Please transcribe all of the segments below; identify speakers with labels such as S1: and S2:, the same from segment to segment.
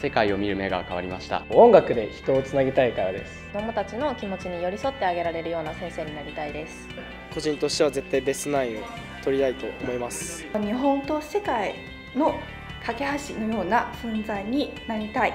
S1: 世界を見る目が変わりました。
S2: 音楽で人をつなぎたいからです。
S3: 子どもたちの気持ちに寄り添ってあげられるような先生になりたいです。
S4: 個人としては絶対ベストナインを取りたいと思います。
S5: 日本と世界の架け橋のような存在になりたい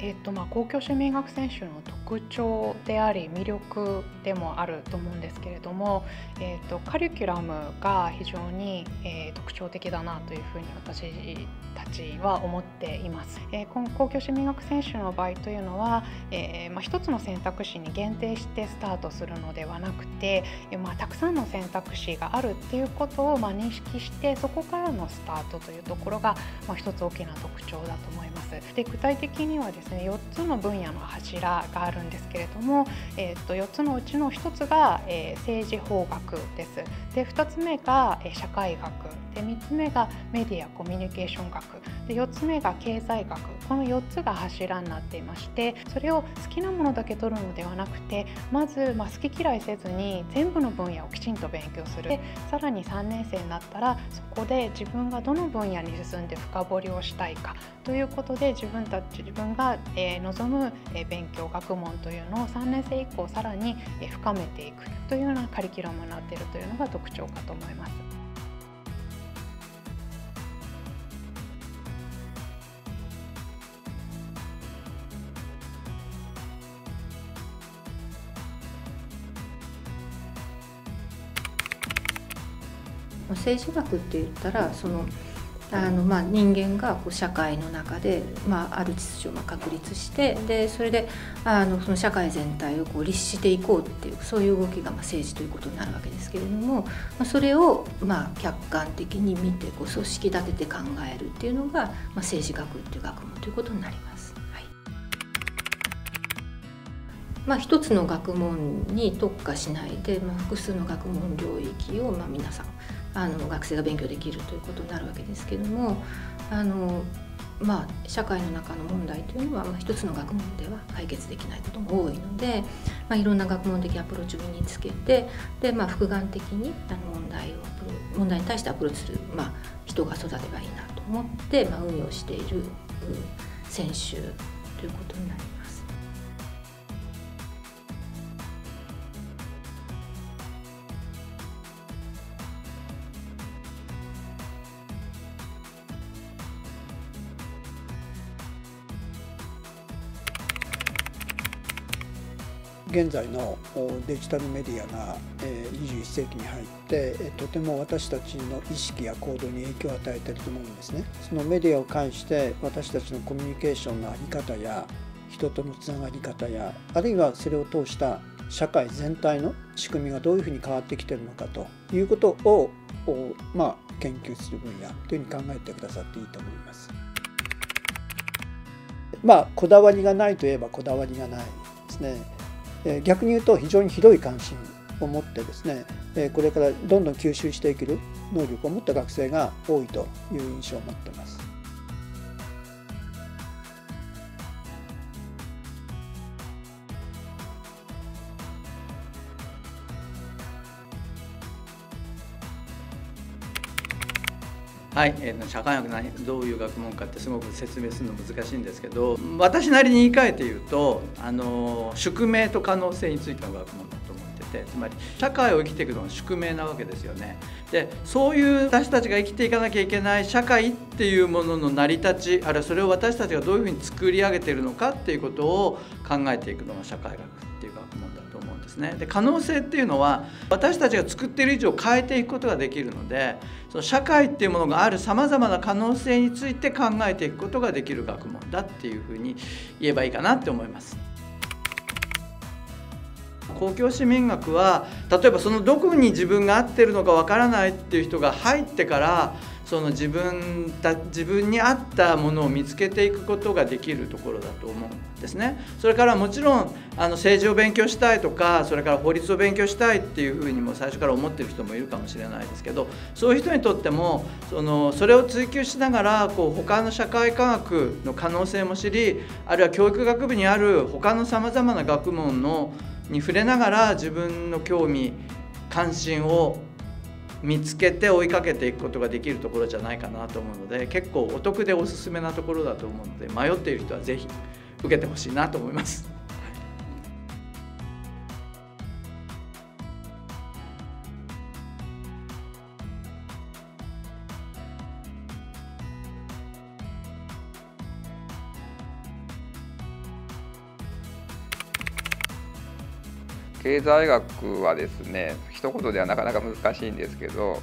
S6: えーとまあ、公共市民学選手の特徴であり魅力でもあると思うんですけれども、えーと、カリキュラムが非常に、えー、特徴的だなというふうに私たちは思っています。えー、公共市民学選手の場合というのは、えーまあ、一つの選択肢に限定してスタートするのではなくて、えまあ、たくさんの選択肢があるっていうことを、まあ、認識してそこからのスタートというところが、まあ、一つ大きな特徴だと思います。で具体的にはですね4つの分野の柱があるんですけれども、えー、と4つのうちの1つが、えー、政治法学です。で2つ目が、えー、社会学で3つ目がメディアコミュニケーション学。で4つ目が経済学。この4つが柱になっていましてそれを好きなものだけ取るのではなくてまず、まあ、好き嫌いせずに全部の分野をきちんと勉強する。でさらに3年生になったらそこで自分がどの分野に進んで深掘りをしたいか。ということで自分たち自分が、え望む、え勉強学問というのを3年生以降さらに、え深めていく。というようなカリキュラムになっているというのが特徴かと思います。
S7: 政治学って言ったらそのあのまあ人間がこう社会の中で、まあ、ある秩序を確立してでそれであのその社会全体をこう律していこうっていうそういう動きがまあ政治ということになるわけですけれども、まあ、それをまあ客観的に見てこう組織立てて考えるっていうのが、まあ、政治学っていう学問ということになります。はいまあ、一つの学問に特化しないで、まあ、複数の学問領域をまあ皆さんあの学生が勉強できるということになるわけですけどもあの、まあ、社会の中の問題というのは、まあ、一つの学問では解決できないことも多いので、まあ、いろんな学問的アプローチを身につけてで、まあ、複眼的にあの問題を問題に対してアプローチする、まあ、人が育てばいいなと思って、まあ、運用している選手ということに
S8: 現在のデジタルメディアが21世紀に入ってとても私たちの意識や行動に影響を与えていると思うんですねそのメディアを介して私たちのコミュニケーションの在り方や人とのつながり方やあるいはそれを通した社会全体の仕組みがどういうふうに変わってきているのかということをまあ、研究する分野というふうに考えてくださっていいと思います。まあこだわりがないといえばこだわりがないですね。逆に言うと非常に広い関心を持ってですねこれからどんどん吸収していける能力を持った学生が多いという印象を持っています。
S9: はい、えー、社会学どういう学問かってすごく説明するの難しいんですけど私なりに言い換えて言うとあの宿命と可能性についての学問だと思っててつまり社会を生きていくのが宿命なわけですよね。でそういう私たちが生きていかなきゃいけない社会っていうものの成り立ちあるいはそれを私たちがどういうふうに作り上げているのかっていうことを考えていくのが社会学ですね。で可能性っていうのは私たちが作っている以上変えていくことができるのでその社会っていうものがあるさまざまな可能性について考えていくことができる学問だっていうふうに言えばいいかなって思います。公共市民学は例えばそのどこに自分が合ってるのかわからないっていう人が入ってからその自分た自分に合ったものを見つけていくことができるところだと思うんですね。それからもちろんあの政治を勉強したいとかそれから法律を勉強したいっていうふうにも最初から思ってる人もいるかもしれないですけどそういう人にとってもそのそれを追求しながらこう他の社会科学の可能性も知りあるいは教育学部にある他のさまざまな学問のに触れながら自分の興味関心を見つけて追いかけていくことができるところじゃないかなと思うので結構お得でおすすめなところだと思うので迷っている人は是非受けてほしいなと思います。
S10: 経済学はですね一言ではなかなか難しいんですけど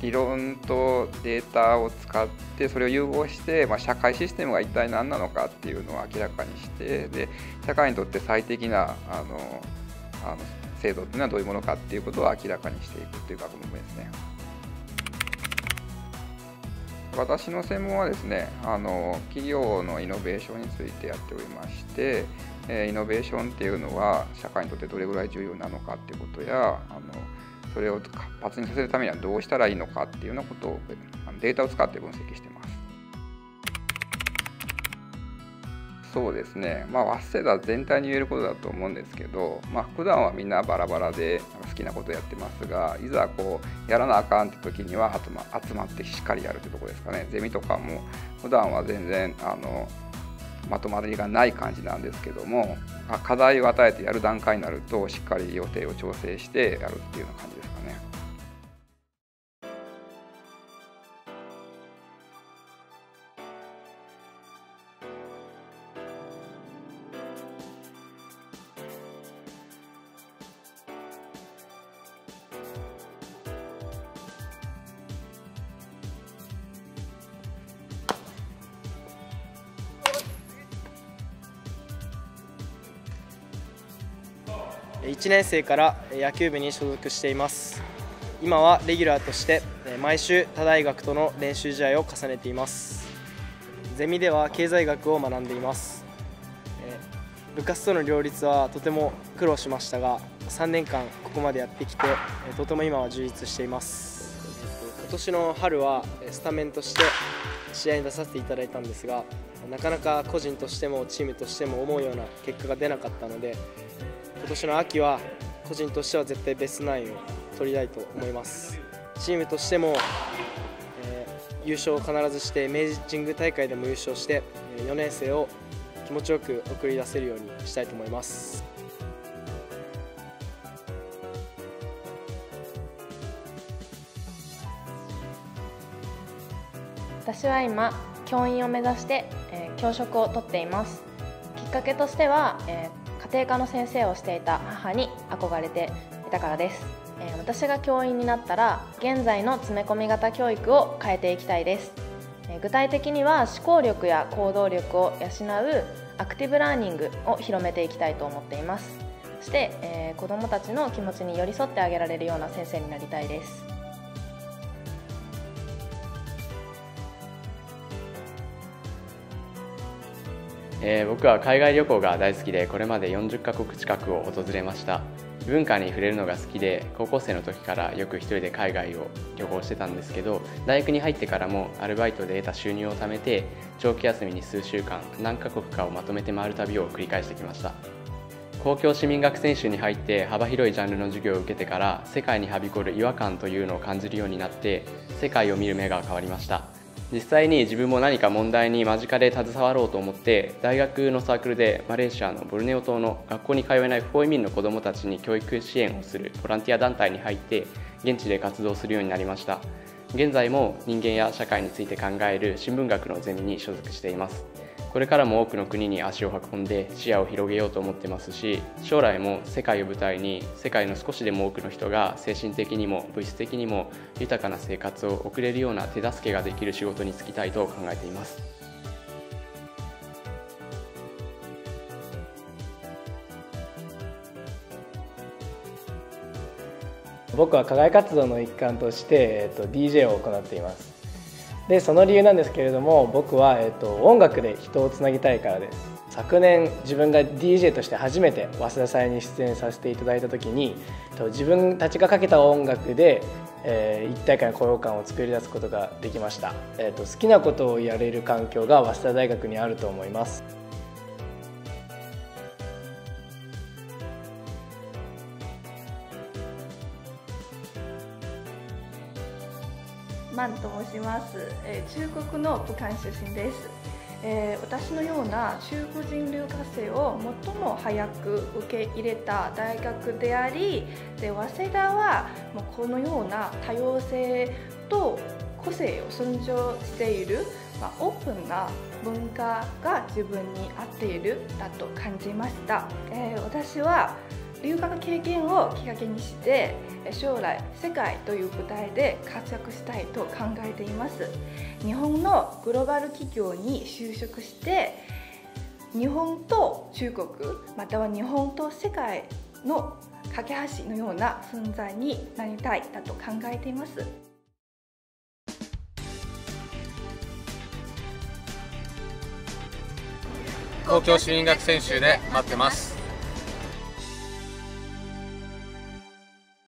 S10: 理論とデータを使ってそれを融合して、まあ、社会システムが一体何なのかっていうのを明らかにしてで社会にとって最適なあのあの制度っていうのはどういうものかっていうことを明らかにしていくっていう学問ですね。私の専門はですねあの企業のイノベーションについてやっておりましてえイノベーションっていうのは社会にとってどれぐらい重要なのかっていうことやあのそれを活発にさせるためにはどうしたらいいのかっていうようなことをデータを使って分析してます。そうですね、まあ、早稲田全体に言えることだと思うんですけど、まあ普段はみんなバラバラで好きなことやってますがいざこうやらなあかんって時には集ま集まってしっかりやるってとこですかねゼミとかも普段は全然あのまとまりがない感じなんですけども課題を与えてやる段階になるとしっかり予定を調整してやるっていうような感じ
S4: 1年生から野球部に所属しています。今はレギュラーとして毎週他大学との練習試合を重ねています。ゼミでは経済学を学んでいます。部活との両立はとても苦労しましたが3年間ここまでやってきてとても今は充実しています。今年の春はスタメンとして試合に出させていただいたんですがなかなか個人としてもチームとしても思うような結果が出なかったので年の秋は個人としては絶対ベストナインを取りたいと思います。チームとしても、えー、優勝を必ずして明治神宮大会でも優勝して4年生を気持ちよく送り出せるようにしたいと思います。
S3: 私は今教員を目指して、えー、教職を取っています。きっかけとしては、えー家庭科の先生をしていた母に憧れていたからです、え私が教員になったら現在の詰め込み型教育を変えていきたいです、え具体的には思考力や行動力を養うアクティブラーニングを広めていきたいと思っています。そして、えー、子どもたちの気持ちに寄り添ってあげられるような先生になりたいです。
S1: えー、僕は海外旅行が大好きでこれまで40カ国近くを訪れました。文化に触れるのが好きで高校生の時からよく一人で海外を旅行してたんですけど大学に入ってからもアルバイトで得た収入を貯めて長期休みに数週間何カ国かをまとめて回る旅を繰り返してきました。公共市民学選手に入って幅広いジャンルの授業を受けてから世界にはびこる違和感というのを感じるようになって世界を見る目が変わりました。実際に自分も何か問題に間近で携わろうと思って大学のサークルでマレーシアのボルネオ島の学校に通えない不法移民の子どもたちに教育支援をするボランティア団体に入って現地で活動するようになりました。現在も人間や社会について考える新聞学のゼミに所属しています。これからも多くの国に足を運んで視野を広げようと思ってますし将来も世界を舞台に世界の少しでも多くの人が精神的にも物質的にも豊かな生活を送れるような手助けができる仕事に就きたいと考えています。
S2: 僕は課外活動の一環として、えっと、DJ を行っています。でその理由なんですけれども僕は、えっと、音楽で人をつなぎたいからです。昨年自分が DJ として初めて早稲田祭に出演させていただいた時に自分たちがかけた音楽で、えー、一体感や高揚感を作り出すことができました、えーと、好きなことをやれる環境が早稲田大学にあると思います。
S5: マンと申します、えー、中国の武漢出身です。えー、私のような中国人留学生を最も早く受け入れた大学でありで早稲田はもうこのような多様性と個性を尊重している、まあ、オープンな文化が自分に合っているだと感じました、えー、私は留学経験をきっかけにして将来世界という舞台で活躍したいと考えています。日本のグローバル企業に就職して日本と中国または日本と世界の架け橋のような存在になりたいだと考えています。
S11: 東京市民学専修で待ってます。